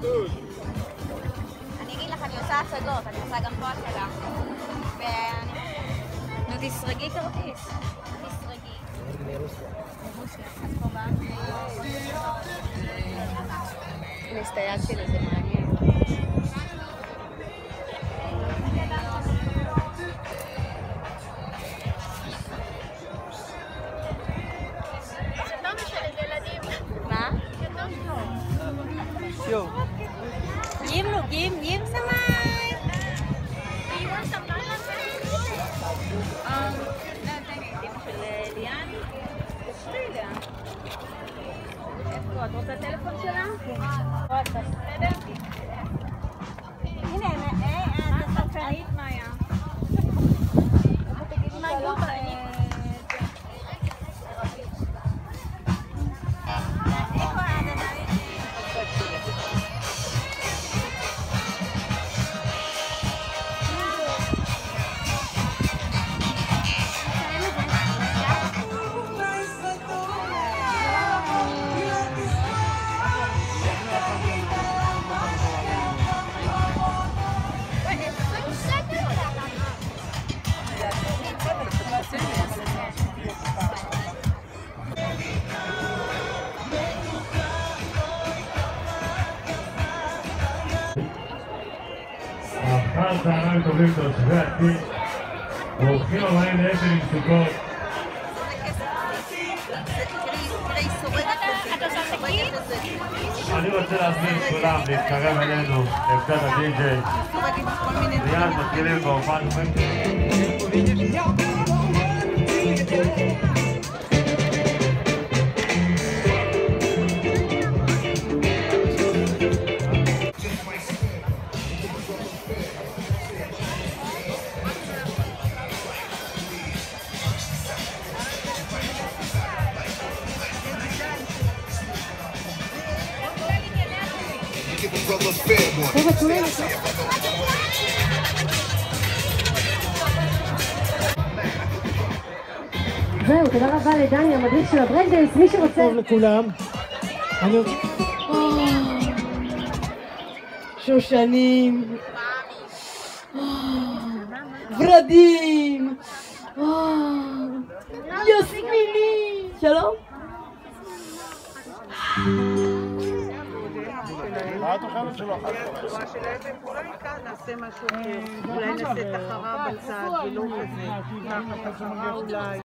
אני אגיד לך, אני עושה הצגות, אני עושה גם פה הצגה. ואני... נו, תסרגי כרטיס. תסרגי. אני הסתייגתי שלי, זה מעניין. מה? ยิ้มลูกยิ้มยิ้มสมัยאה, לא, תן לי טיפ של ליאן. לא יודע. איפה? את רוצה טלפון שלה? וואטסאפ, אחר צהריים טובים תושבי עתיד, ברוכים הבאים לאפל עם סוכות. אני רוצה להזמין את כולם להתקרב אלינו, לעמדת הדי-ג'יי. מיד מתחילים באופן Give a brother fair one. זהו, תודה רבה לדני, המדריך של הבריידנס, מי שרוצה... טוב לכולם. אני... שושנים. ורדים. יסמיני. שלום. נעשה משהו אולי נעשה תחרה בצד ולא כזה, תחרה אולי.